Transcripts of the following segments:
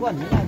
các cháu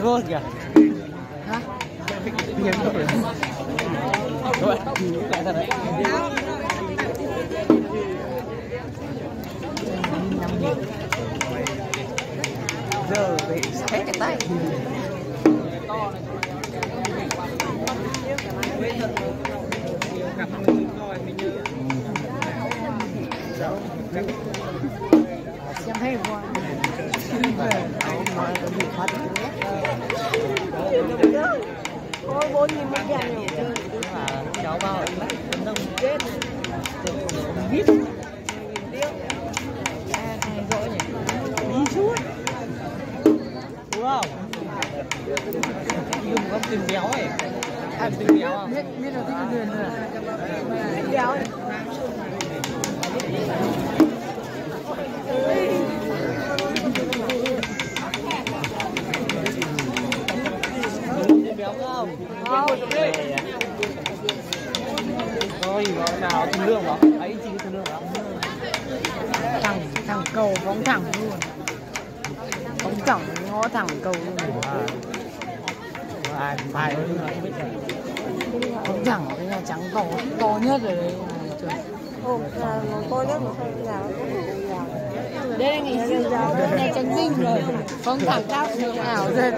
hơn kìa hả các bạn cái thật đấy giờ để hết cái tay xem hay quá ôi bốn nghìn một đèn nhiều mà cháu bao bắt tấn chết hay nhỉ đi suốt đúng không dùng con tìm béo ấy ăn tìm béo không biết biết rồi thích rồi đéo tìm béo không không rồi gọi nào thương lương hả ấy chỉ thương lương hả thẳng thẳng cầu phóng thẳng luôn phóng thẳng thẳng cầu luôn ai ai cũng rồi thẳng cái nhà trắng to to nhất rồi đấy Trời. ồ nhất một nhà đây là ngày xưa nhà trắng ninh rồi phóng thẳng cao đường ảo rồi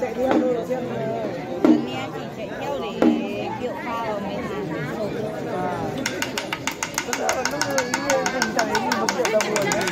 chạy này chỉ chạy theo để kiệu pha vào mình người mình chạy đi một triệu đồng rồi chỉ nhìn ra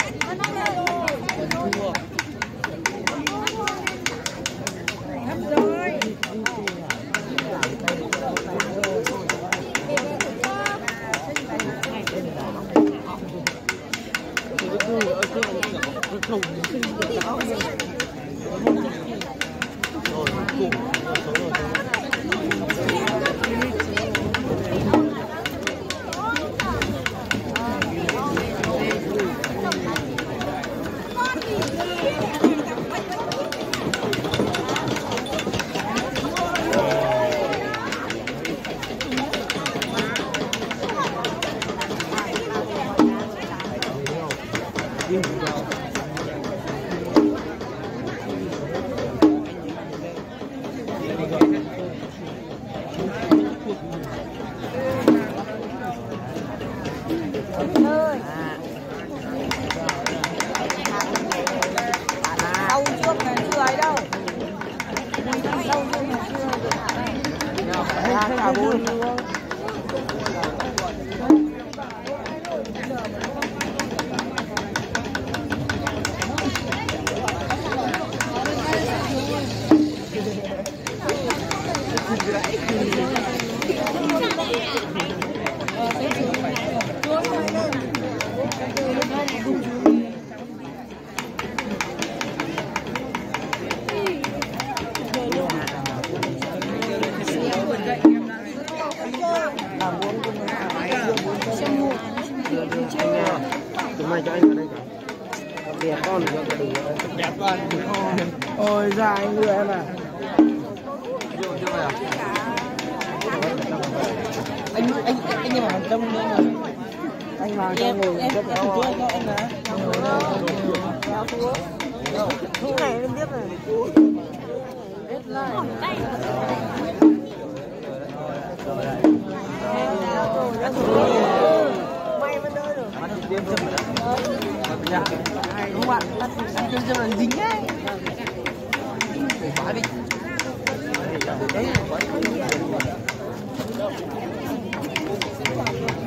là ba ôi dài người em à. Anh anh anh nhưng mà trong nữa anh vào trong ngồi rất là cho em nè thu này em biết rồi. Hết lại may mới đỡ được đúng bạn ăn chân chân là dính ngay Thank you.